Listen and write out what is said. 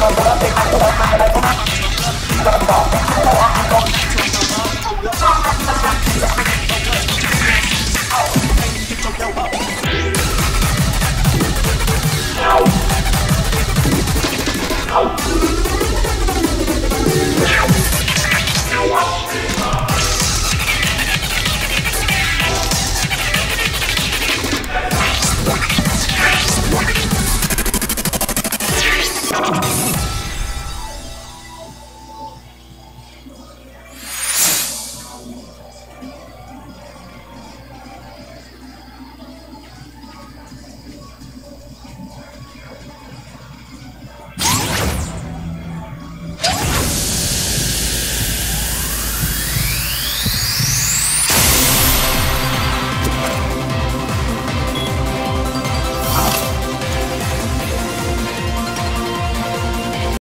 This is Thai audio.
I'm gonna take my